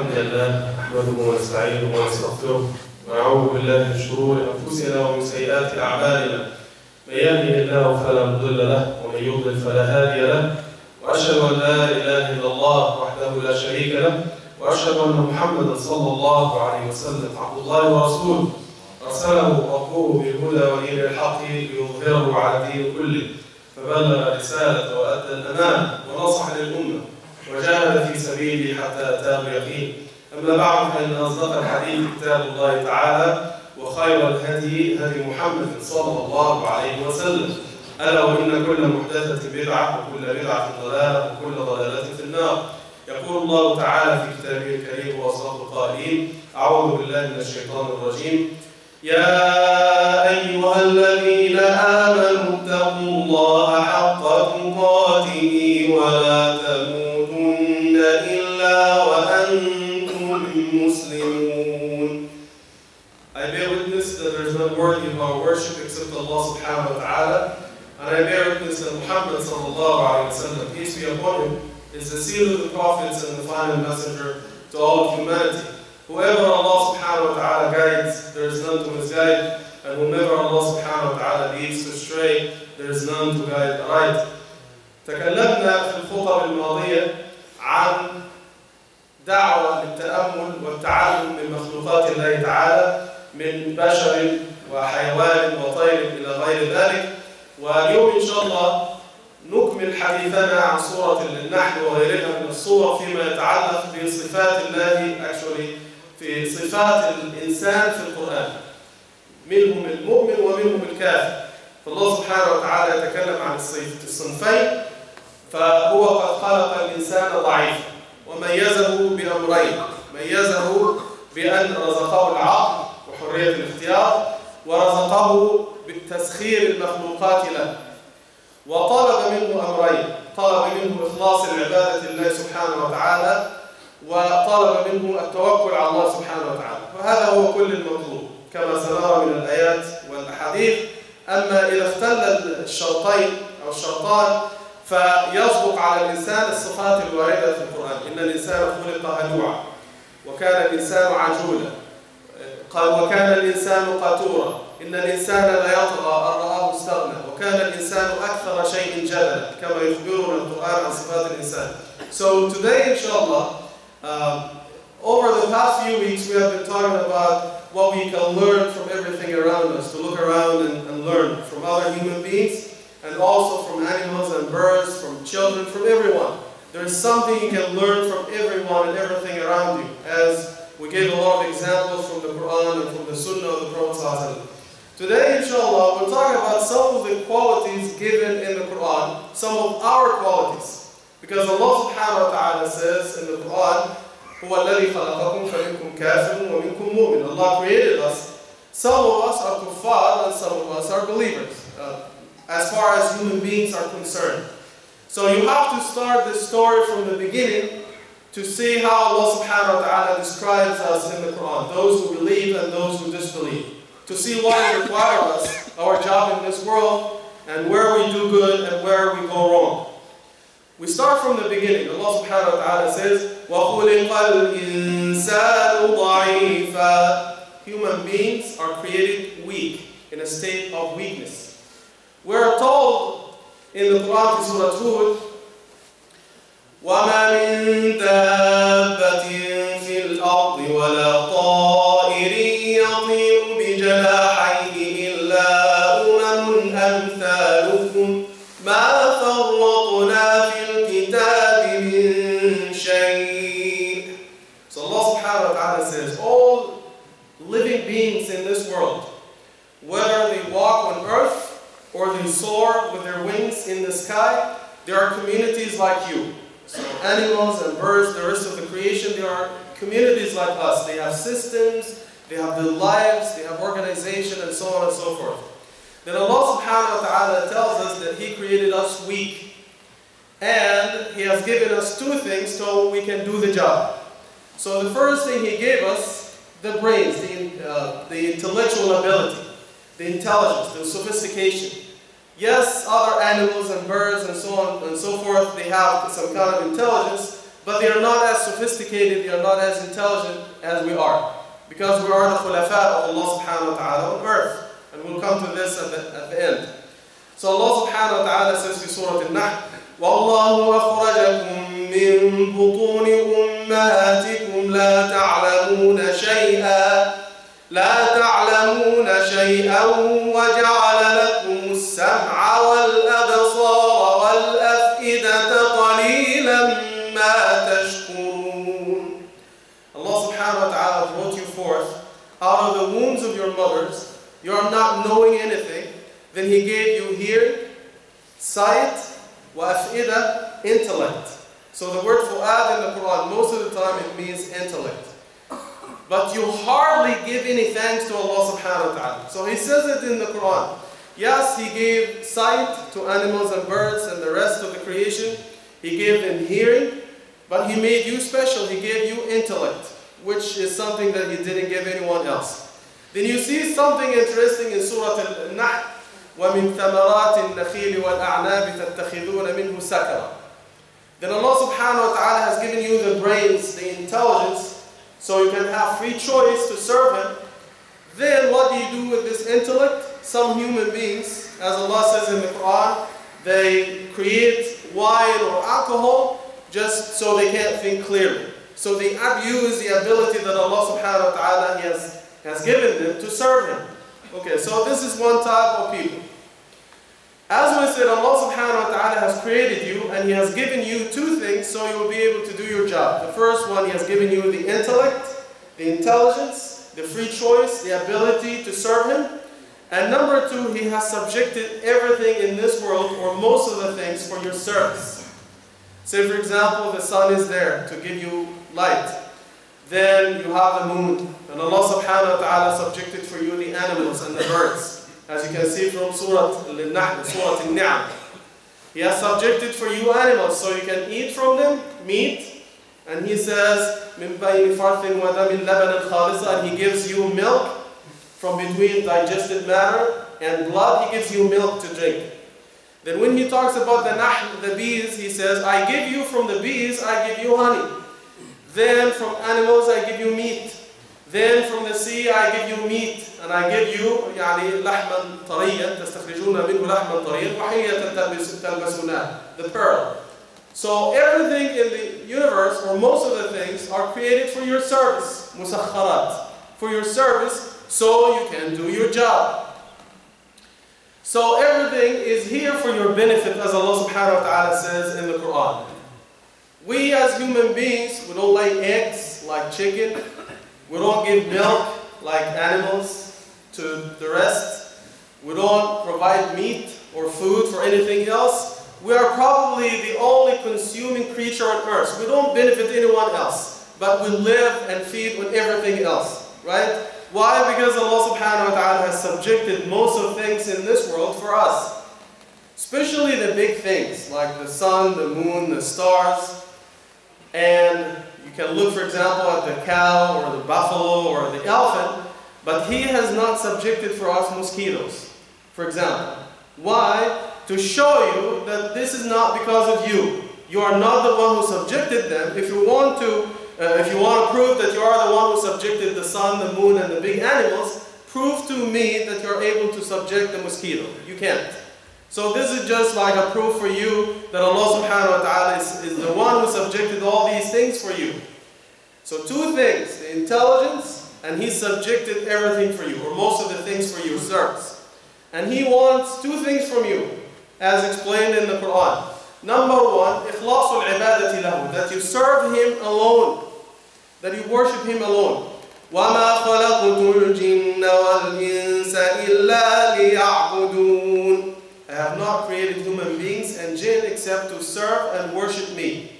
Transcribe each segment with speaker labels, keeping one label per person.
Speaker 1: الحمد لله نحمده ونستعينه ونستغفره ونعوذ بالله من شرور أنفسنا ومن سيئات أعمالنا. من يهده الله فلا مضل له ومن يضلل فلا هادي له. وأشهد أن لا إله إلا الله وحده لا شريك له وأشهد أن محمدا صلى الله عليه وسلم عبد الله ورسوله. أرسله ربه بالهدى ودين الحق ليظهره على الدين كله. فبلغ الرساله وأدى الأمانة ونصح للأمة. وجاهد في سبيله حتى اتاه اليقين اما بعد فان أصدق الحديث كتاب الله تعالى وخير الهدي هدي محمد صلى الله عليه وسلم. ألا وإن كل محدثة بدعة وكل بدعة ضلالة وكل ضلالة في النار. يقول الله تعالى في كتابه الكريم وأصدق القائلين أعوذ بالله من الشيطان الرجيم. يا أيها الذين آمنوا worthy of our worship except Allah subhanahu wa ta'ala. And I bear witness that Muhammad sallallahu alayhi wa sallam, peace be upon him, is the seal of the prophets and the final messenger to all of humanity. Whoever Allah subhanahu wa ta'ala guides, there is none to misguide. And whomever Allah subhanahu wa ta'ala leads to stray, there is none to guide right. تكلمنا في الخطب الماضية عن دعوة للتأمل والتعلم من مخلوقات الله تعالى من بشر وحيوان وطير إلى غير ذلك. واليوم إن شاء الله نكمل حديثنا عن سورة النحل وغيرها من الصور فيما يتعلق بصفات الله actually في صفات الإنسان في القرآن. منهم المؤمن ومنهم الكافر. فالله سبحانه وتعالى يتكلم عن الصنفين. فهو قد خلق الإنسان ضعيفا. وميزه بأمرين. ميزه بأن رزقه العقل وحرية الاختيار ورزقه بالتسخير المخلوقات له. وطلب منه أمرين. طلب منه إخلاص العبادة لله سبحانه وتعالى وطلب منه التوكل على الله سبحانه وتعالى. وهذا هو كل المطلوب. كما سنرى من الآيات والأحاديث أما إذا اختل الشرطين أو الشرطان فيصدق على الإنسان الصفات الواردة في القرآن. إن الإنسان خلق هلوعا وكان الإنسان عجولا. قال وكان الإنسان قتورا إن الإنسان لا يطغى أن رآه استغنى وكان الإنسان أكثر شيء جدلا كما يخبرنا القرآن عن صفات الإنسان So today inshallah um, over the past few weeks we have been talking about what we can learn from everything around us to look around and, and learn from other human beings and also from animals and birds, from children, from everyone. There is something you can learn from everyone and everything around you as we gave a lot of examples from the Quran and from the Sunnah of the Prophet Today, inshallah, we'll talk about some of the qualities given in the Quran, some of our qualities. Because Allah subhanahu wa ta'ala says in the Quran, هو الذي خلقكم فمنكم كافر ومنكم مؤمن. Allah created us. Some of us are kuffar and some of us are believers, uh, as far as human beings are concerned. So you have to start the story from the beginning to see how Allah subhanahu wa ta'ala describes us in the Quran, those who believe and those who disbelieve. To see what it requires us, our job in this world, and where we do good and where we go wrong. We start from the beginning. Allah subhanahu wa ta'ala says, وَخُلِقَ الْإِنسَانُ ضَعِيفًا Human beings are created weak, in a state of weakness. We're told in the Quran in Surah Hud, وَمَا مِن in the sky, there are communities like you. So animals and birds, the rest of the creation, there are communities like us. They have systems, they have their lives, they have organization, and so on and so forth. Then Allah subhanahu wa ta'ala tells us that He created us weak. And He has given us two things so we can do the job. So the first thing He gave us, the brains, the, uh, the intellectual ability, the intelligence, the sophistication. Yes, other animals and birds and so on and so forth, they have some kind of intelligence,
Speaker 2: but they are not as sophisticated, they are not as intelligent as we are. Because we are the khulafa of Allah subhanahu wa ta'ala on earth. And we'll come to this at the, at the end. So Allah subhanahu wa ta'ala says in Surah Al-Nahl, والله أخرجكم من بطون أمهاتكم لا تعلمون شيئا لا تعلمون شيئا وجعل لكم السمع والأبصار والأفئدة قليلا ما تشكرون Allah subhanahu wa ta'ala brought you forth out of the wombs of your mothers. You are not knowing anything. Then He gave you hearing, sight, وأفئدة, intellect. So the word fu'ad in the Quran, most of the time it means intellect. But you hardly give any thanks to Allah subhanahu wa ta'ala. So he says it in the Quran. Yes, he gave sight to animals and birds and the rest of the creation. He gave them hearing, but he made you special. He gave you intellect, which is something that he didn't give anyone else. Then you see something interesting in Surah Al-Nahl. وَمِن ثَمَرَاتِ النَّخِيلِ وَالْأَعْنَابِ تَتَّخِذُونَ مِنْهُ سَكَرًا Then Allah subhanahu wa ta'ala has given you the brains, the intelligence, so you can have free choice to serve Him. Then what do you do with this intellect? Some human beings, as Allah says in the Quran, they create wine or alcohol just so they can't think clearly. So they abuse the ability that Allah subhanahu wa ta'ala has, has given them to serve Him. Okay, so this is one type of people. As we said, Allah subhanahu wa ta'ala has created you and He has given you two things so you will be able to do your job. The first one, He has given you the intellect, the intelligence, the free choice, the ability to serve Him. And number two, He has subjected everything in this world, or most of the things, for your service. Say, for example, the sun is there to give you light. Then you have the moon. And Allah subhanahu wa ta'ala subjected for you the animals and the birds. As you can see from Surah Al-Nahl, Surah Al-Ni'am. He has subjected for you animals, so you can eat from them, meat. And he says, مِن بَيْنِ فَرْثٍ وَدَمٍ لَبَنًا خَالِصًا And he gives you milk from between digested matter and blood. He gives you milk to drink. Then when he talks about the nahl, the bees, he says, I give you from the bees, I give you honey. Then from animals, I give you meat. Then from the sea I give you meat and I give you يعني لحما طريا تستخرجون منه لحما طريا وحية تلبسونها the pearl. So everything in the universe or most of the things are created for your service مسخرات for your service so you can do your job. So everything is here for your benefit as Allah subhanahu wa ta'ala says in the Quran. We as human beings, we don't lay eggs like chicken, we don't give milk like animals to the rest. We don't provide meat or food for anything else. We are probably the only consuming creature on earth. We don't benefit anyone else, but we live and feed on everything else, right? Why? Because Allah subhanahu wa ta'ala has subjected most of things in this world for us. Especially the big things like the sun, the moon, the stars, and you can look, for example, at the cow or the buffalo or the elephant, but he has not subjected for us mosquitoes, for example. Why? To show you that this is not because of you. You are not the one who subjected them. If you want to, uh, if you want to prove that you are the one who subjected the sun, the moon, and the big animals, prove to me that you're able to subject the mosquito. You can't. So this is just like a proof for you that Allah subhanahu wa ta'ala is, is the one who subjected all these things for you. So two things, the intelligence, and he subjected everything for you, or most of the things for you, service. And he wants two things from you, as explained in the Quran. Number one, ikhlasul ibadati lahu, that you serve him alone that you worship Him alone. وَمَا خَلَقْتُ الْجِنَّ وَالْإِنسَ إِلَّا لِيَعْبُدُونَ I have not created human beings and jinn except to serve and worship me.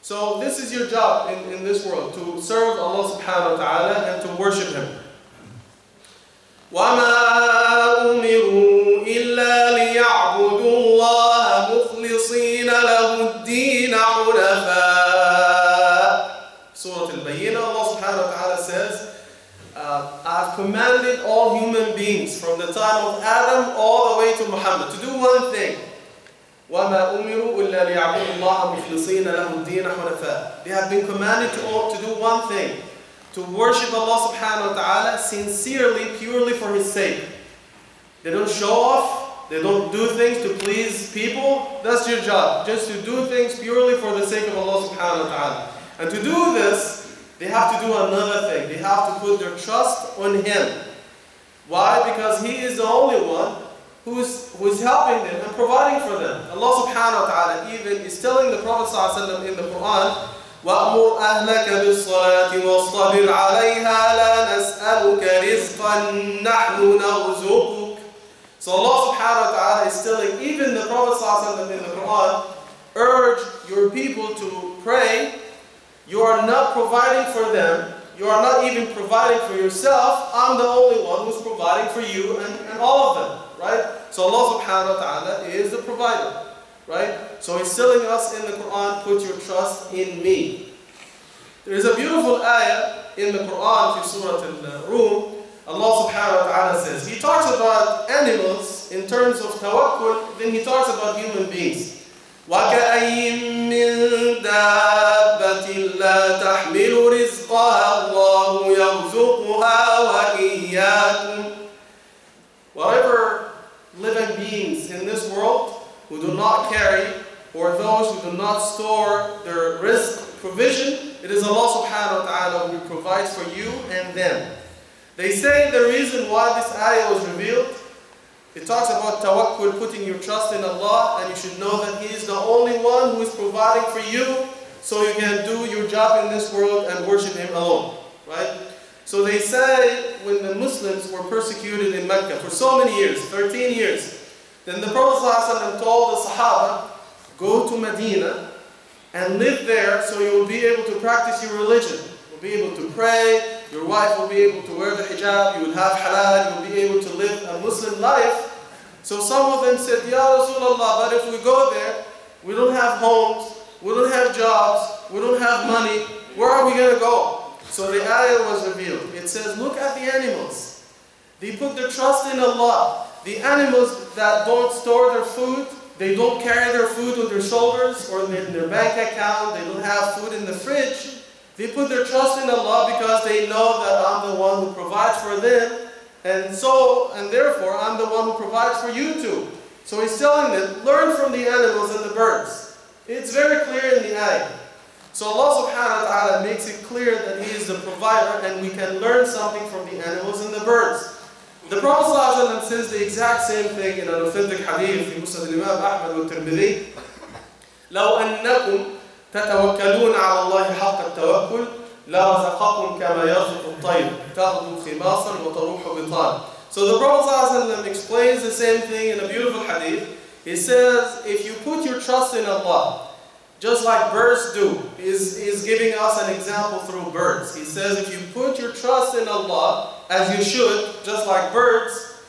Speaker 2: So this is your job in, in this world, to serve Allah subhanahu wa ta'ala and to worship Him. وَمَا أُمِرُوا uh, I've commanded all human beings from the time of Adam all the way to Muhammad to do one thing. وَمَا أُمِرُوا إِلَّا لِيَعْبُدُوا اللَّهَ مُخْلِصِينَ لَهُ الدِّينَ حُنَفَاءَ They have been commanded to, to do one thing, to worship Allah subhanahu wa ta'ala sincerely, purely for His sake. They don't show off, they don't do things to please people. That's your job, just to do things purely for the sake of Allah subhanahu wa ta'ala. And to do this, they have to do another thing. They have to put their trust on Him. Why? Because He is the only one who's, who's helping them and providing for them. Allah subhanahu wa ta'ala even is telling the Prophet ﷺ in the Quran, وَأْمُرْ أَهْلَكَ بِالصَّلَاةِ وَاصْطَبِرْ عَلَيْهَا لَا نَسْأَلُكَ رِزْقًا نَحْنُ نَرْزُقُكَ So Allah subhanahu wa ta'ala is telling even the Prophet ﷺ in the Quran, urge your people to pray. you are not providing for them. You are not even providing for yourself. I'm the only one who's providing for you and, and all of them. Right? So Allah subhanahu wa ta'ala is the provider. Right? So He's telling us in the Quran, put your trust in me. There is a beautiful ayah in the Quran, in Surah Al-Rum, Allah subhanahu wa ta'ala says, He talks about animals in terms of tawakkul, then He talks about human beings. Whatever living beings in this world who do not carry or those who do not store their rizq provision, it is Allah subhanahu wa ta'ala who provides for you and them. They say the reason why this ayah was revealed it talks about tawakkul, putting your trust in Allah, and you should know that He is the only one who is providing for you, so you can do your job in this world and worship Him alone. Right? So they say when the Muslims were persecuted in Mecca for so many years, 13 years, then the Prophet ﷺ told the Sahaba, go to Medina and live there so you will be able to practice your religion. You'll be able to pray, your wife will be able to wear the hijab, you will have halal, you will be able to live a Muslim life. So some of them said, Ya Rasulullah, but if we go there, we don't have homes, we don't have jobs, we don't have money, where are we going to go? So the ayah was revealed. It says, look at the animals. They put their trust in Allah. The animals that don't store their food, they don't carry their food on their shoulders or in their bank account, they don't have food in the fridge. They put their trust in Allah because they know that I'm the one who provides for them. And so, and therefore, I'm the one who provides for you too. So he's telling them, learn from the animals and the birds. It's very clear in the ayah. So Allah subhanahu wa ta'ala makes it clear that He is the provider and we can learn something from the animals and the birds. The Prophet ﷺ says the exact same thing in an authentic hadith in Musnad al-Imam Ahmad al-Tirmidhi. لو أنكم تتوكلون على الله حق التوكل لرزقكم كما يرزق الطير تغدو خماصا وتروح بطان. So the Prophet ﷺ explains the same thing in a beautiful hadith. He says, if you put your trust in Allah, just like birds do. He's, he's giving us an example through birds. He says if you put your trust in Allah, as you should, just like birds,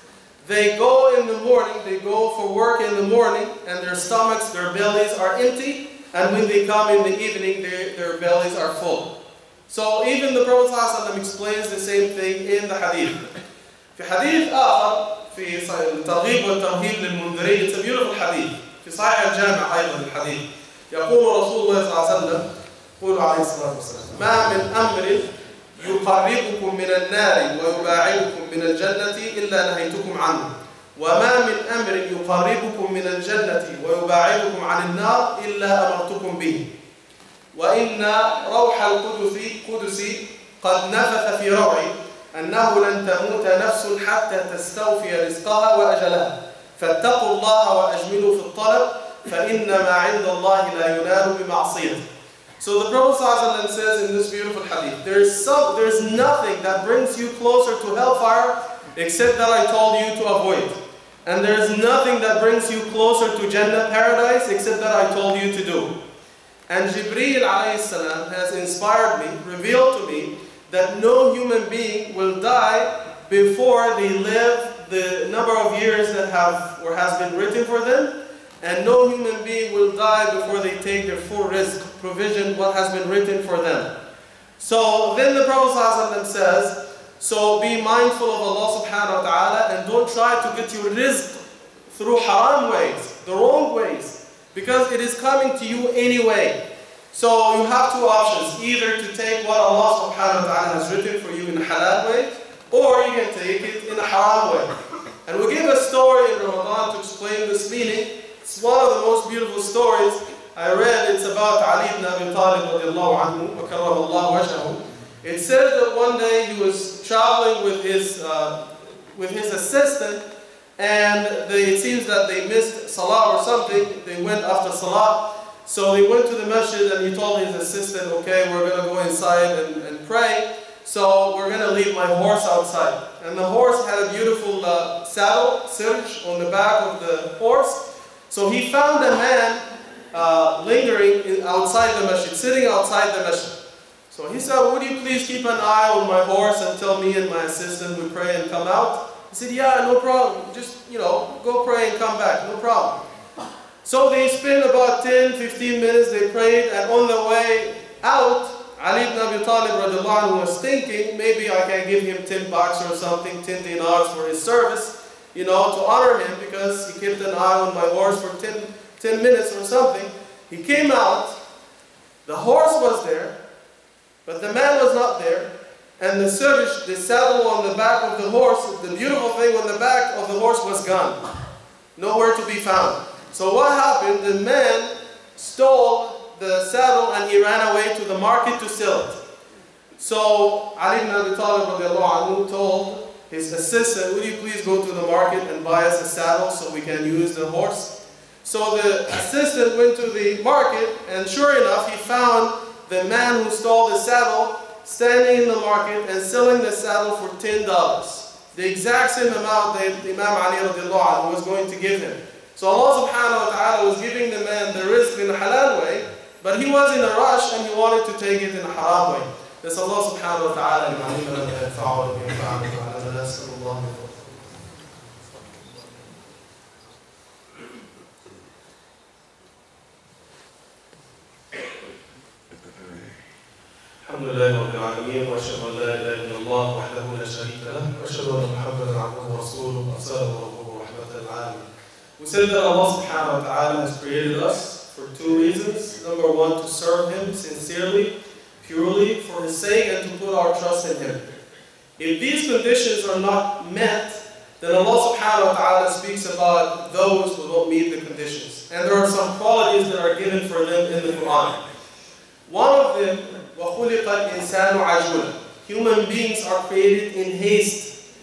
Speaker 2: they go in the morning, they go for work in the morning, and their stomachs, their bellies are empty, and when they come in the evening, their, their bellies are full. So even the Prophet ﷺ explains the same thing in the hadith. في حديث آخر في الترغيب والترهيب للمنذرين it's a beautiful hadith في صحيح الجامع أيضا الحديث يقول رسول الله صلى الله عليه وسلم يقول عليه الصلاة والسلام ما من أمر يقربكم من النار ويباعدكم من الجنة إلا نهيتكم عنه وما من أمر يقربكم من الجنة ويباعدكم عن النار إلا أمرتكم به. وإن روح القدس قدس قد نفث في روعي أنه لن تموت نفس حتى تستوفي رزقها وأجلها. فاتقوا الله وأجملوا في الطلب فإن ما عند الله لا ينال بمعصيته So the Prophet says in this beautiful hadith, there's, some, there's nothing that brings you closer to hellfire except that I told you to avoid. And there's nothing that brings you closer to Jannah paradise except that I told you to do. And Jibreel salam has inspired me, revealed to me, that no human being will die before they live the number of years that have or has been written for them and no human being will die before they take their full rizq, provision, what has been written for them. So then the Prophet says, so be mindful of Allah subhanahu wa ta'ala and don't try to get your rizq through haram ways, the wrong ways. because it is coming to you anyway. So you have two options, either to take what Allah subhanahu wa ta'ala has written for you in a halal way, or you can take it in a haram way. And we give a story in Ramadan to explain this meaning. It's one of the most beautiful stories I read. It's about Ali ibn Abi Talib radiallahu anhu, wa. It says that one day he was traveling with his, uh, with his assistant and they, it seems that they missed Salah or something. They went after Salah. So he went to the masjid and he told his assistant, okay, we're going to go inside and, and pray. So we're going to leave my horse outside. And the horse had a beautiful uh, saddle, sarj, on the back of the horse. So he found a man uh, lingering outside the masjid, sitting outside the masjid. So he said, would you please keep an eye on my horse until me and my assistant would pray and come out? He said, yeah, no problem. Just, you know, go pray and come back. No problem. So they spent about 10, 15 minutes, they prayed, and on the way out, Ali ibn Abi Talib was thinking, maybe I can give him 10 bucks or something, 10 dinars for his service, you know, to honor him because he kept an eye on my horse for 10, 10 minutes or something. He came out, the horse was there, but the man was not there, and the the saddle on the back of the horse, the beautiful thing on the back of the horse was gone. Nowhere to be found. So what happened? The man stole the saddle and he ran away to the market to sell it. So Ali ibn Abi Talib anhu told his assistant, would you please go to the market and buy us a saddle so we can use the horse? So the assistant went to the market and sure enough he found the man who stole the saddle standing in the market and selling the saddle for $10. The exact same amount that Imam Ali was going to give him. So Allah subhanahu wa ta'ala was giving the man the rizq in a halal way, but he was in a rush and he wanted to take it in a haram way. That's Allah subhanahu wa ta'ala
Speaker 1: الحمد لله رب العالمين واشهد ان لا اله الا الله وحده لا شريك له واشهد ان محمدا عبده ورسوله ارسله ربه رحمه للعالمين. We said that Allah subhanahu wa ta'ala has created us for two reasons. Number one, to serve Him sincerely, purely, for His sake, and to put our trust in Him. If these conditions are not met, then Allah subhanahu wa ta'ala speaks about those who don't meet the conditions. And there are some qualities that are given for them in the Quran. One of them, وَخُلِقَ الْإِنسَانُ عَجُولًا Human beings are created in haste.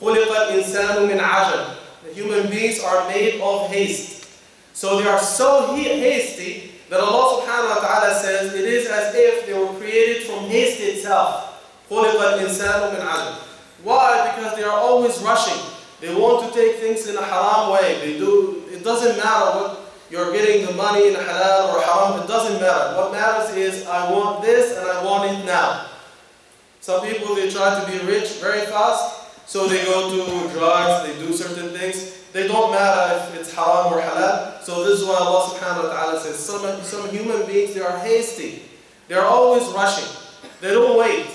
Speaker 1: خُلِقَ الْإِنسَانُ مِنْ عَجَلٍ The human beings are made of haste. So they are so hasty that Allah subhanahu wa ta'ala says it is as if they were created from haste itself. خُلِقَ الْإِنسَانُ مِنْ عَجَلٍ Why? Because they are always rushing. They want to take things in a haram way. They do. It doesn't matter what you're getting the money in halal or haram, it doesn't matter. What matters is I want this and I want it now. Some people, they try to be rich very fast, so they go to drugs, they do certain things. They don't matter if it's haram or halal. So this is why Allah subhanahu wa ta'ala says, some, some human beings, they are hasty. They are always rushing. They don't wait.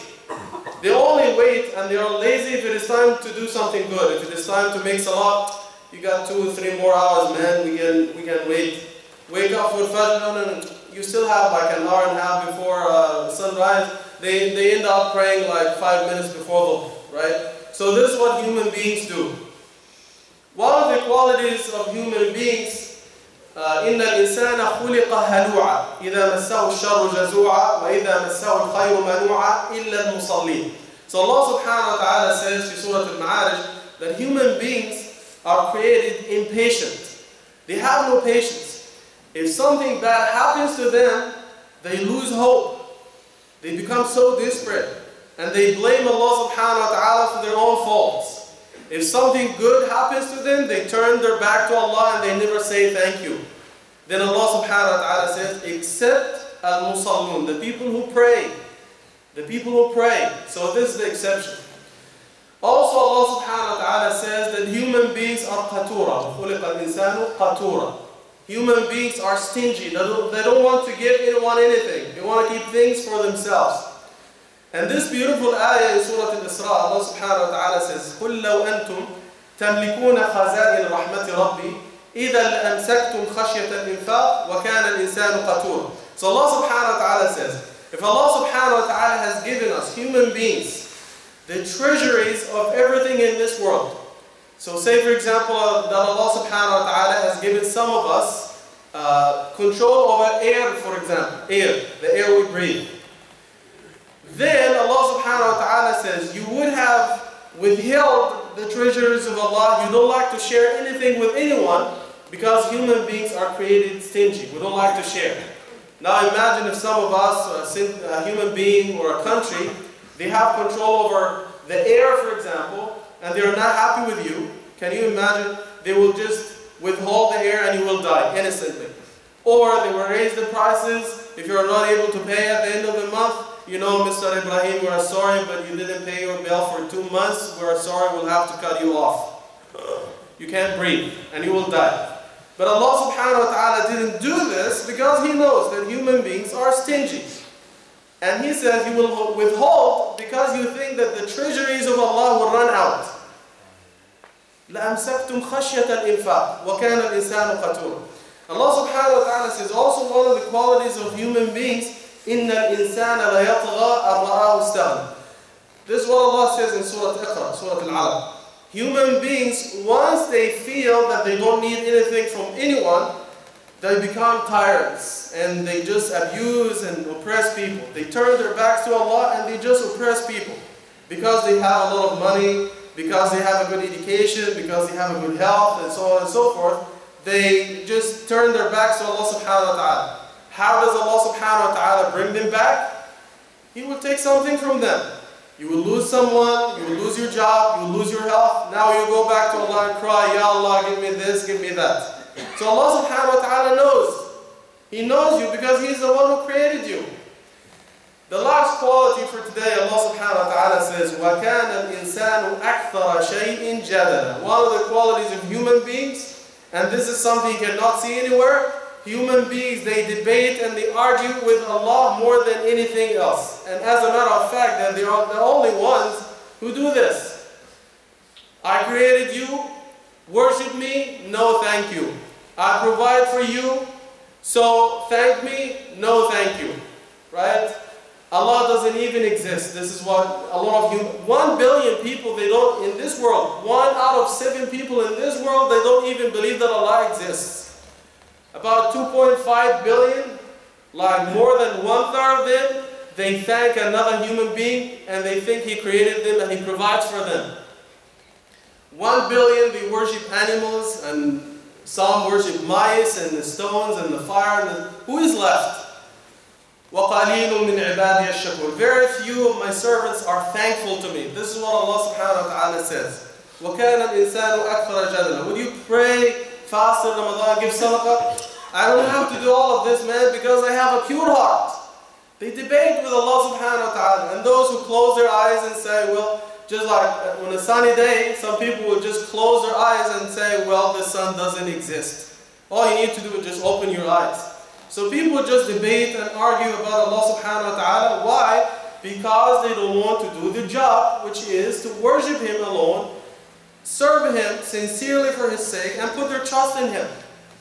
Speaker 1: They only wait and they are lazy if it is time to do something good. If it is time to make salah, you got two or three more hours, man. We can we can wait. Wake up for Fajr. No, no, no. You still have like an hour and a half before uh, sunrise. They they end up praying like five minutes before the right. So this is what human beings do. One of the qualities of human beings. إن الإنسان خلق هلوعا إذا مسه الشر جزوعا وإذا مسه الخير منوعا إلا المصلين. So Allah subhanahu wa ta'ala says in Surah Al-Ma'arij that human beings are created impatient. They have no patience. If something bad happens to them, they lose hope. They become so desperate. And they blame Allah subhanahu wa ta'ala for their own faults. If something good happens to them, they turn their back to Allah and they never say thank you. Then Allah subhanahu wa ta'ala says, except al-musallun, the people who pray. The people who pray. So this is the exception. Also Allah subhanahu wa ta'ala says that human beings are qatura. خُلِقَ الْإِنسَانُ قَطُورًا Human beings are stingy. They don't, they don't want to give anyone anything. They want to keep things for themselves. And this beautiful ayah in Surah Al-Isra, Allah subhanahu wa ta'ala says, قُلْ لَوْ أَنْتُمْ تَمْلِكُونَ خَزَائِنَ رَحْمَةِ رَبِّي
Speaker 2: إذا لأمسكتم خشية الإنفاق وكان الإنسان قتورا. So Allah subhanahu wa ta'ala says, if Allah subhanahu wa ta'ala has given us human beings the treasuries of everything in this world. So say for example uh, that Allah subhanahu wa ta'ala has given some of us uh, control over air, for example, air, the air we breathe. Then Allah subhanahu wa ta'ala says, you would have withheld the treasures of Allah. You don't like to share anything with anyone because human beings are created stingy. We don't like to share. Now imagine if some of us, a human being or a country, they have control over the air, for example, and they're not happy with you. Can you imagine? They will just withhold the air and you will die innocently. Or they will raise the prices. If you're not able to pay at the end of the month, you know, Mr. Ibrahim, we're sorry, but you didn't pay your bill for two months. We're sorry, we'll have to cut you off. You can't breathe and you will die. But Allah subhanahu wa ta'ala didn't do this because He knows that human beings are stingy. And He says He will withhold because you think that the treasuries of Allah will run out. لأمسكتم خشية الإنفاق وكان الإنسان قتورا Allah subhanahu wa ta'ala says also one of the qualities of human beings إن الإنسان ليطغى أن رآه استغنى This is what Allah says in Surah Iqra, Surah Al-Alaq. Human beings, once they feel that they don't need anything from anyone, they become tyrants and they just abuse and oppress people. They turn their backs to Allah and they just oppress people because they have a lot of money, because they have a good education, because they have a good health, and so on and so forth. They just turn their backs to Allah subhanahu wa ta'ala. How does Allah subhanahu wa ta'ala bring them back? He will take something from them. You will lose someone, you will lose your job, you will lose your health. Now you go back to Allah and cry, Ya Allah, give me this, give me that. So Allah subhanahu wa ta'ala knows. He knows you because He's the one who created you. The last quality for today, Allah subhanahu wa ta'ala says, وَكَانَ الْإِنسَانُ أَكْثَرَ شَيْءٍ جَدَلًا One of the qualities of human beings, and this is something you cannot see anywhere, human beings, they debate and they argue with Allah more than anything else. And as a matter of fact, that they are the only ones who do this. I created you, worship me, no thank you. I provide for you, so thank me, no thank you. Right? Allah doesn't even exist. This is what a lot of you, one billion people, they don't, in this world, one out of seven people in this world, they don't even believe that Allah exists. About 2.5 billion, like more than one third of them, they thank another human being and they think he created them and he provides for them. One billion, they worship animals and some worship mice and the stones and the fire. And the, who is left? وَقَلِيلٌ مِّنْ عِبَادِيَ الشَّكُورِ Very few of my servants are thankful to me. This is what Allah subhanahu wa ta'ala says. وَكَانَ الْإِنسَانُ أَكْثَرَ جَدَلًا Would you pray, fast in Ramadan, give sadaqah? I don't have to do all of this, man, because I have a pure heart. They debate with Allah subhanahu wa ta'ala. And those who close their eyes and say, well, just like on a sunny day, some people will just close their eyes and say, well, the sun doesn't exist. All you need to do is just open your eyes. So people just debate and argue about Allah subhanahu wa ta'ala. Why? Because they don't want to do the job, which is to worship Him alone, serve Him sincerely for His sake, and put their trust in Him.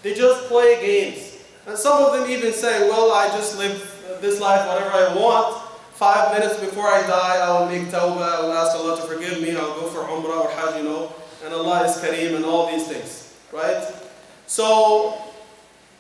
Speaker 2: They just play games. And some of them even say, well, I just live this life whatever I want Five minutes before I die, I will make tawbah, I will ask Allah to forgive me, I'll go for umrah or hajj, you know, and Allah is kareem and all these things, right? So,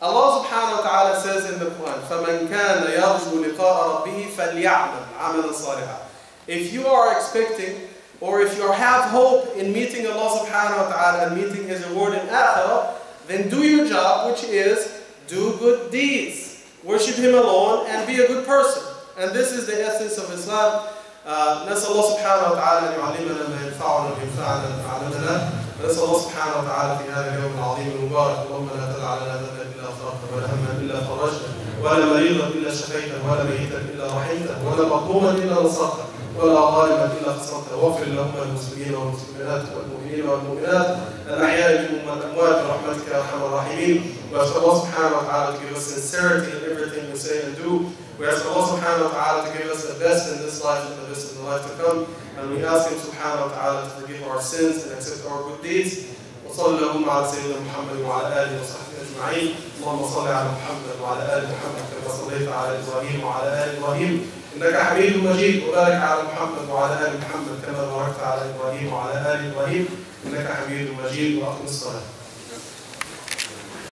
Speaker 2: Allah subhanahu wa ta'ala says in the Quran, فَمَنْ كَانَ يَرْجُو لِقَاءَ رَبِّهِ فَلْيَعْمَلْ عَمَلًا صَالِحًا If you are expecting, or if you have hope in meeting Allah subhanahu wa ta'ala and meeting His reward in akhirah, then do your job, which is do good deeds. Worship Him alone and be a good person. And this is the essence of Islam. Uh, نسأل الله سبحانه وتعالى أن يعلمنا ما ينفعنا وينفعنا ما علمنا ونسأل الله سبحانه وتعالى في هذا اليوم العظيم المبارك اللهم لا تدع لنا ذنبا إلا غفرته ولا هما إلا فرجته ولا مريضا إلا شفيته ولا ميتا إلا رحمته ولا مظلوما إلا نصرته ولا ظالما إلا خسرته. واغفر اللهم المسلمين والمسلمات والمؤمنين والمؤمنات الأحياء منهم والأموات برحمتك يا أرحم الراحمين. وأسأل الله سبحانه وتعالى to give us sincerity in everything we say and do. We ask Allah subhanahu wa ta'ala to give us the best in this life and the best in the life to come. And we ask Him subhanahu wa ta'ala to forgive our sins and accept our good deeds. وصلى اللهم على سيدنا محمد وعلى اله وصحبه اجمعين اللهم صل على محمد وعلى ال محمد كما صليت على ابراهيم وعلى ال ابراهيم انك حميد مجيد وبارك على محمد وعلى ال محمد كما باركت على ابراهيم وعلى ال ابراهيم انك حميد مجيد واقم الصلاه